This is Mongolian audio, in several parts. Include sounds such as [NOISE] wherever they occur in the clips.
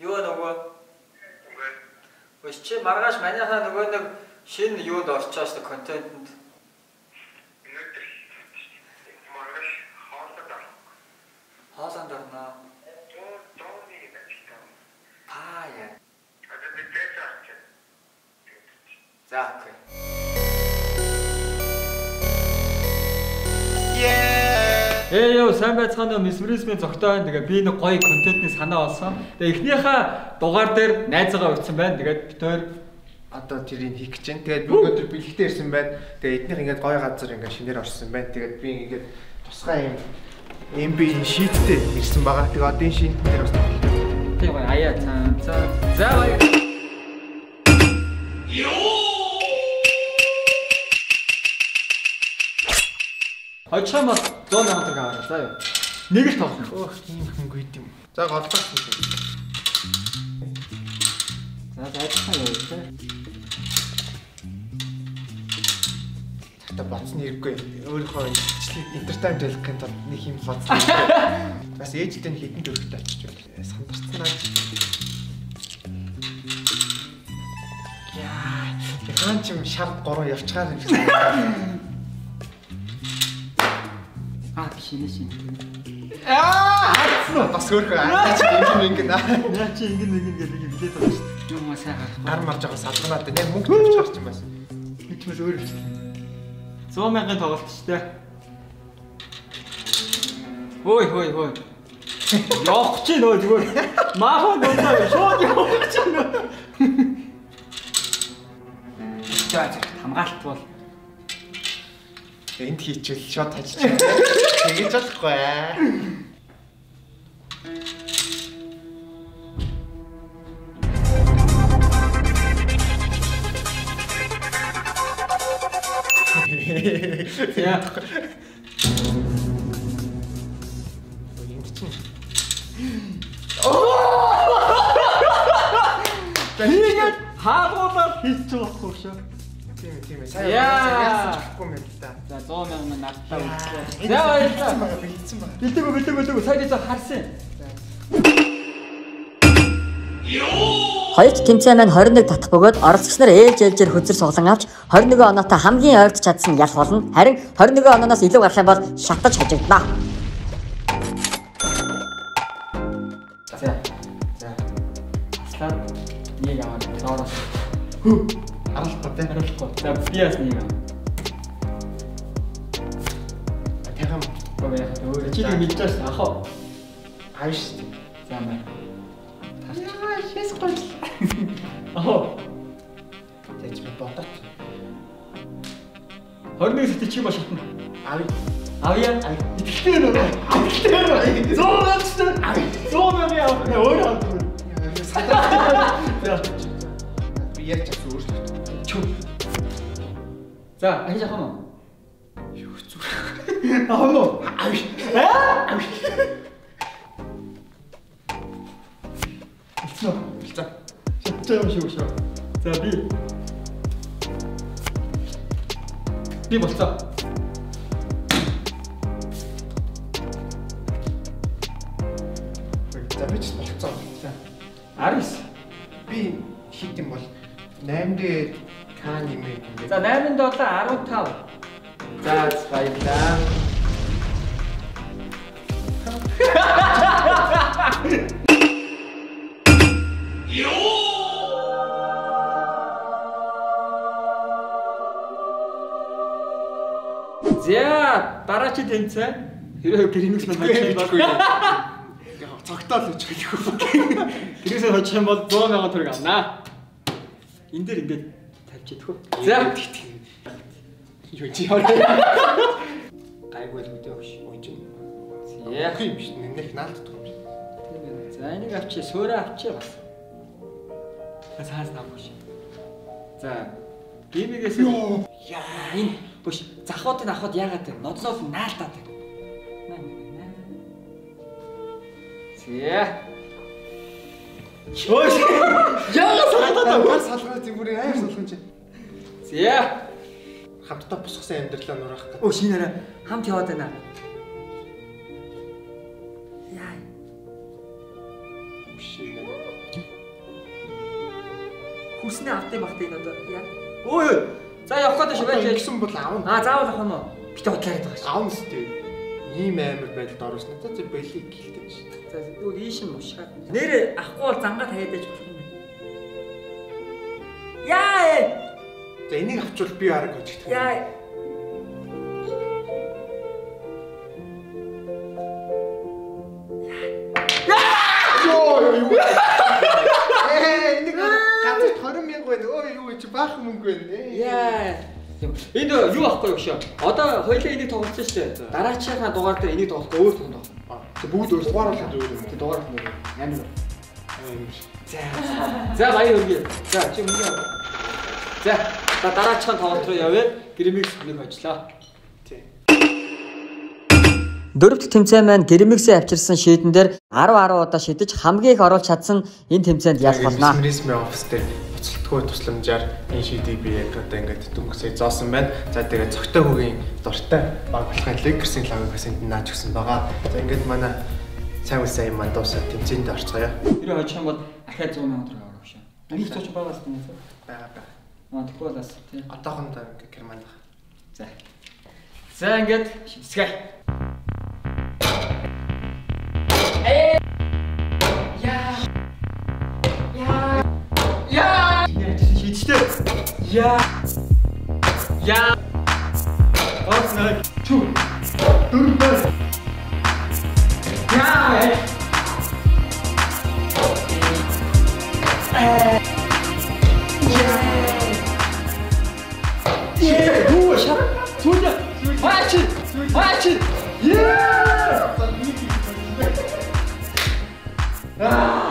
Юу нөгөө? Үгүй чи маргааш манайхаа нөгөө нэг шинэ юунд орчоо шүү контентэнд. Хооланд орно. Аа яа. За окей. Ээ ёо сайн байцгаана уу месмеризмын зогтоо байна. Тэгээ би нэг гоё контентны санаа олсон. Тэгээ эхнийхээ дугаар дээр найзаагаа урьдсан байна. Тэгээд хоёр одоо тэрийг хийх гэж байна. Тэгээд би өнөөдөр бэлэгтэй ирсэн байна. Тэгээд эднийх ингээд гоё газар ингээд шинээр орсон байна. Тэгээд би ингээд тусгай юм MB шийдтэй ирсэн байгаа. Тэгээд одоо энэ шийд дээр бас тийм гоё аяа цаа. За за Хожим бол 100 сая төгрөг аваад заа юу. Нэг л тоглоно. өөх ийм хөнгө юм. За голлоо. За за ажиллах юм те. Та боцны хэрэггүй. Өөрийнхөө бичлэг entertainment хийх гэнт нэг юм боц. [LAUGHS] Бас ээжтэй нь хитэн дөрөвтэй очиж байна. Сандарцсан. Яа, хаан ч юм шар 3 явчихаар юм шиг. [LAUGHS] шинэ шинэ. Аа, хатсан уу? Бас хөөрхөө аа чи ингэн ингэн аа. Яа чи ингэн ингэн гэдэг юм билээ таа шүү дээ. Юм сайн харах. Гар марж байгаа салганаад. Яг мөнгө төлж гарч юм байна. Ичмээс өөр юм. 100 мянган тоглолт шүү дээ. Хөөй хөөй хөөй. Явах чи нөө зүгээр. Маахан дуудаа шууд явах чи нөө. За хамгаалт бол Энд хийчихвэл шот хажиж байна. Тэгэж болохгүй аа. яа. Энд чинь Тэгээд хаагуулаад хийчих болохгүй шүү. Тийм тийм. Сайн Яа. яасан ч болохгүй юм л да. За 100 мянган нартаа үлдлээ. За баярлалаа. хийсэн байгаа. Бэлдэггүй бэлдэггүй бэлдэггүй сайн дээд харсан. Хоёрт тэмцээн маань 21 татах бөгөөд оролцогч нар ээлж ээлжээр хөзөр суглан авч 21 оноотой хамгийн ойрт чадсан ялх болно. Харин 21 онооноос илүү гарах юм бол шатаж хожигдана. За. За. Аслаа нэг аваад доороос Аралахгүй те. харуулахгүй. За би бас нэг аваа. Тэгам Бага яах вэ? Өөр чи нэг мэдчихсэн ах уу? ааш. За маа. Яа, шээс гол. Ах уу? Тэч би бодож. 21 сэт чи ба шатна. Аав. Авья. Итгэвтэй нөө. Итгэвтэй нөө. Зөө ганцтай. Зөө мэн яа. Өөр аа. За. Би яаж ч өөрчлөлт. Чү. За, ахиж ахын уу? Юу зүр. Ахын уу? Аав. Аа? Ицнэ. За. Шаттай юм шүү шүү. За би. Би болцоо. За би ч болцоо. За. 19. Би хит юм бол 8 дээр кан юм юм. За 8-нд болоо 15. За баярлаа. За дараачийн тэмцээн хэрэг мань хajих юм бол Цогтоол үуч гэлэхгүй. гэрэмсээ хajих юм бол 100 сая төгрөг авнаа. Энд дээр ингээд үү. За Юу чи яа. Гайгүй л үдээ өгш. Чи. яг юм биш. Нэх наалддаг юм биш. За энийг авчи сөөрэ авчи бас. Цаас намгүй. За гимигээс яа энэ бүш захуудыг авахд яагаад вэ? Нодлол наалтаад байна. Зэ. Чөөш. Яагаад санагдаад Та байна? салгаа зүгүүрээ аяар салган чи. Зэ. Хамтдаа босгосон амьдралаа нураах гэдэг. Оо шинээрээ хамт яваад байна. Яа. Юм. Хүснээ автыг багтыг энэ одоо яа. Өө өө. За явах гэдэг шиг байж. Ингэсэн бол аавна. Аа заавал авах нь уу? Бит бодлоо гэдэг байгаа Аавна сте. Ийм амар байдалд орсон. За зөв бэлийг гэлтэй шүү. шүү. За үгүй ийш нь мушаад. Нэр ахгүй бол зангаа таяад байж болох За энийг авчвал би арга хожигдох. Яа. Йоо юу. Ээ [LAUGHS] энийг газар 20 мянга байна. Өө юу чи баах мөнгө байна. Яа. Энд юу ахгүй юу шүү. Одоо хоёлаа энийг тоглосон шүү дээ. Дараачийнхаа дугаар дээр энийг тоглох өөр тунд байна. Тэг бүгд өөр дугааруулаад өөр юм. Тэг дугаар нь амар. За. За баяр хүргэе. За чи мөнгө. За. За дараачихын тоглолт руу явъя. Гэрмикс хүнийг хожлоо. Тий. Дөрөвт тэмцээн маань гэрмиксээ авчирсан шийдэн дээр 10 10 удаа шидэж хамгийн их оруулж чадсан энэ тэмцээнд ялах болно. Рисми офис дээр буцалтгүй тусламжаар энэ шийдийг би яг одоо ингээд дүнхсээ зоосон байна. За тэгээд цогтой хөгийн дуртай баг болохын лекерсийн лавыг бас энд нааж өгсөн байгаа. За ингээд манай сайн сайн манд дуусаад тэмцээнд орцгоё. Тэр хожих юм бол ахаа 100 сая төгрөг авах шүү. Нэг ч ч байгаас юм уу? Бага бага. Аа тэгвэл бас тий. Одоохондоо ингээд герман байгаа. За. За ингээд шивсгээ. Яа. Яа. Шийдчихтэй. Яа. Яа. Оснай. Чү. Дөрөв. Баач. Yeah! Ah!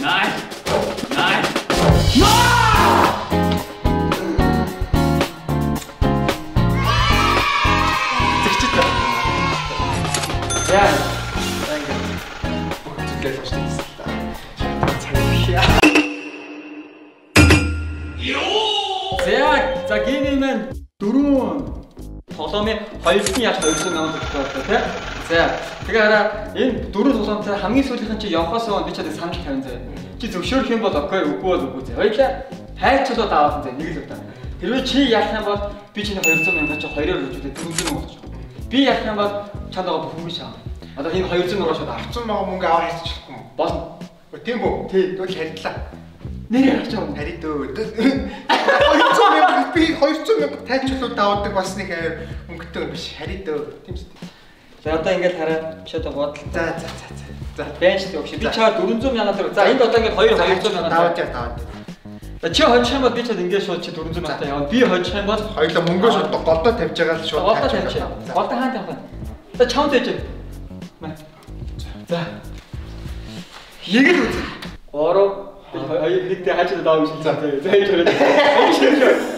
Nice. Nice. Зэгчтэй. Яа. За ингээд бүх зүйлээ л очсон гэсэн л та. Цаг шээ. Тоглоомын хоёрын яаж 200 мянган төгрөг болоо тий. За тэгээ хараа энэ дөрөв тоглоомтой хамгийн сүүлийнхэн чи явхаас өмнө би чадыг санал 50 зэ. Чи зөвшөөрөх юм бол окей үгүй бол үгүй зэ. Хоёлаа хайрцлуу даваад зэ нэг л удаа. Хэрвээ чи яах юм бол би чиний 200 мянган чи хоёроор хөржүүлээ 400 мянга болж байгаа. Би яах юм бол чанд байгаа бүх хүмүүс шаа. Одоо энэ 200 мянга шууд 100 мянга мөнгө аваад хийчихгүй юм. болно. Тийм үү? Тий. Тэгвэл хариллаа. Нэр яаж юм? Харин дөө. 200 мянга би 200 мянга тайчлууд давдаг бас нэг өнгөтэй биш. Харин дөө. Тийм шүү дээ. За одоо ингээд хараад шууд бодол. За за за за. За бэнч төг шиг. Би чаа 400 мянга төгрөг. За энд одоо ингээд 2 200 мянга даваад яа даваад. Чи хожих юм бол би чад ингээд шууд чи 400 мянга яваа. Би хожих юм бол хоёлаа мөнгөө шууд голдоо тавьж байгаа л шууд. Голдоо тавьж. Голдоо хаан тавих. За чаунд ээж. За. Нэг л үзье. 3 Хоёр нэг тэ хажид даа биш цаа тийм. Зайд хэрэг.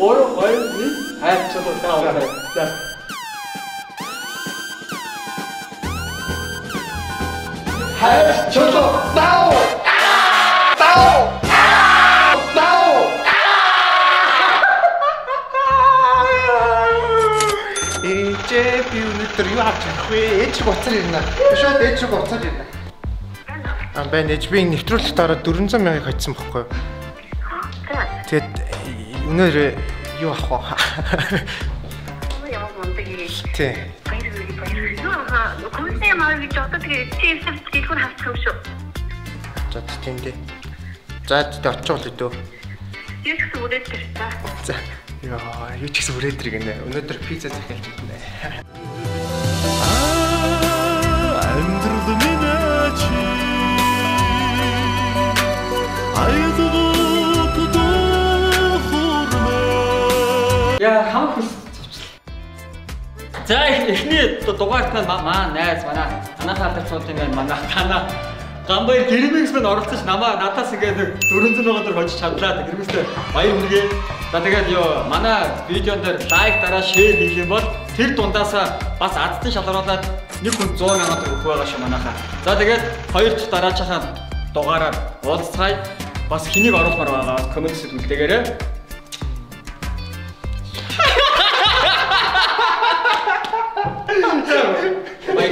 Хоёр хоёр нэг хайч чадвар таа. За. Хайч чадвар таа. Таа. Ээжээ би өнөөдөр юу авч ирэх вэ? Ээж чиг уцаар ирнэ. Биш үү? Ээж чиг уцаар ирнэ. Байна ээж би нэвтрүүлэгт ороод 400 мянгаыг хоцсон бохгүй юу? Тэгээд өнөөдөр юу авах вэ? Ямар мундаг юм. Тий. Комментээ маа гэж одоо тэгээ чи эсвэл дэлгүүр хавчих юм шүү. За тийм дээ. За тэ очих бол өдөө. Юу ч гэсэн үрээд тэр та. За яа юу ч гэсэн үрээд иргэнэ. Өнөөдөр пицца захиалж ирнэ. Хам хүс цовчлаа. За эхний дугаарт маань маа найз манай танахаа алдарцуулын маань манай танаа Гамбай гэрмикс мань оролцож намаа надаас ингээд нэг 400 сая төгрөг хожиж чадлаа. Гэрмикстэй баяр хүргэе. За тэгээд ёо манай видеон дээр лайк дараа шеэр хийх юм бол тэр дундаасаа бас адтай шалгаруулад нэг хүн 100 сая төгрөг өгөх байгаа шүү манайхаа. За тэгээд хоёр ч дараачихаа дугаараар уулзцай бас хэнийг оруулмаар байгаа коммент хэсэгт Então, Vai,